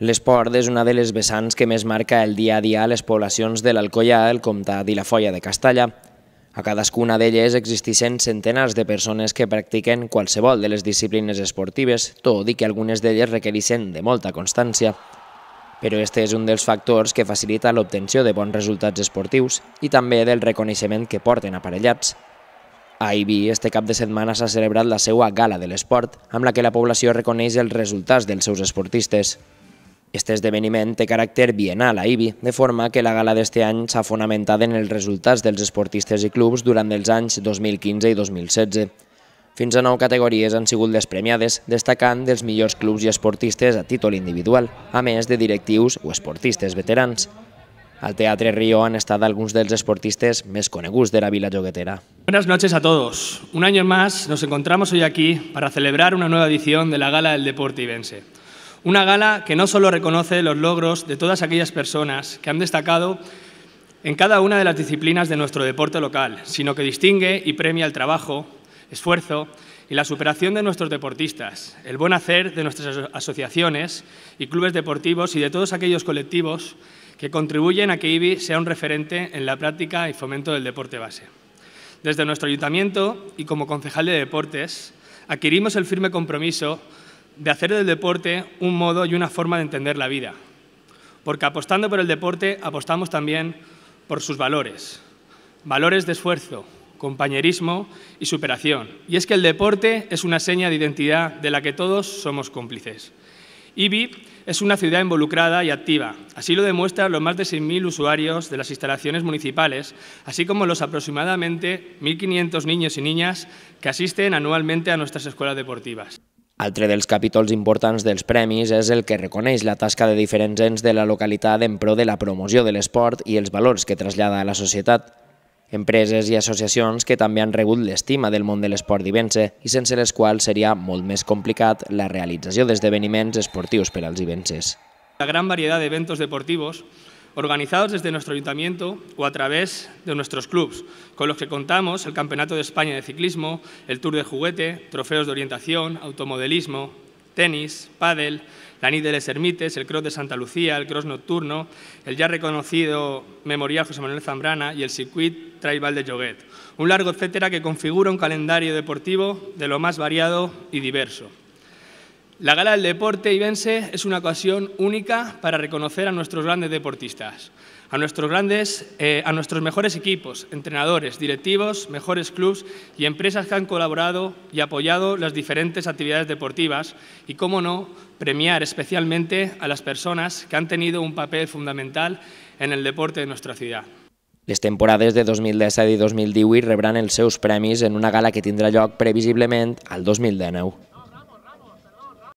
L'esport és una de les vessants que més marca el dia a dia a les poblacions de l'Alcoià, el Comtat i la Folla de Castalla. A cadascuna d'elles existeixen centenars de persones que practiquen qualsevol de les disciplines esportives, tot i que algunes d'elles requereixen de molta constància. Però este és un dels factors que facilita l'obtenció de bons resultats esportius i també del reconeixement que porten aparellats. A Ibi, este cap de setmana s'ha celebrat la seva gala de l'esport, amb la que la població reconeix els resultats dels seus esportistes. Este esdeveniment té caràcter bienal a IBI, de forma que la gala d'este any s'ha fonamentat en els resultats dels esportistes i clubs durant els anys 2015 i 2016. Fins a nou categories han sigut les premiades, destacant dels millors clubs i esportistes a títol individual, a més de directius o esportistes veterans. Al Teatre Río han estat alguns dels esportistes més coneguts de la Vila Joguetera. Buenas noches a todos. Un año más nos encontramos hoy aquí para celebrar una nueva edición de la Gala del Deporte Ibense. Una gala que no solo reconoce los logros de todas aquellas personas que han destacado en cada una de las disciplinas de nuestro deporte local, sino que distingue y premia el trabajo, esfuerzo y la superación de nuestros deportistas, el buen hacer de nuestras asociaciones y clubes deportivos y de todos aquellos colectivos que contribuyen a que IBI sea un referente en la práctica y fomento del deporte base. Desde nuestro ayuntamiento y como concejal de deportes, adquirimos el firme compromiso de hacer del deporte un modo y una forma de entender la vida. Porque apostando por el deporte, apostamos también por sus valores. Valores de esfuerzo, compañerismo y superación. Y es que el deporte es una seña de identidad de la que todos somos cómplices. IBI es una ciudad involucrada y activa. Así lo demuestran los más de 6.000 usuarios de las instalaciones municipales, así como los aproximadamente 1.500 niños y niñas que asisten anualmente a nuestras escuelas deportivas. Altre dels capítols importants dels premis és el que reconeix la tasca de diferents ens de la localitat en pro de la promoció de l'esport i els valors que trasllada a la societat. Empreses i associacions que també han rebut l'estima del món de l'esport d'Ibense i sense les quals seria molt més complicat la realització d'esdeveniments esportius per als ibenses. La gran varietat d'eventos deportivos organizados desde nuestro ayuntamiento o a través de nuestros clubs, con los que contamos el Campeonato de España de Ciclismo, el Tour de Juguete, trofeos de orientación, automodelismo, tenis, pádel, la NIT de Les Ermites, el Cross de Santa Lucía, el Cross Nocturno, el ya reconocido Memorial José Manuel Zambrana y el Circuit Tribal de Joguet. Un largo etcétera que configura un calendario deportivo de lo más variado y diverso. La Gala del Deporte Ibense es una ocasión única para reconocer a nuestros grandes deportistas, a nuestros, grandes, eh, a nuestros mejores equipos, entrenadores, directivos, mejores clubs y empresas que han colaborado y apoyado las diferentes actividades deportivas y, cómo no, premiar especialmente a las personas que han tenido un papel fundamental en el deporte de nuestra ciudad. Les temporades de 2017 i 2018 rebran els seus premis en una gala que tindrà lloc previsiblement al 2019.